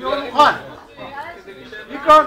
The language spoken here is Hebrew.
מוכן. ניקון.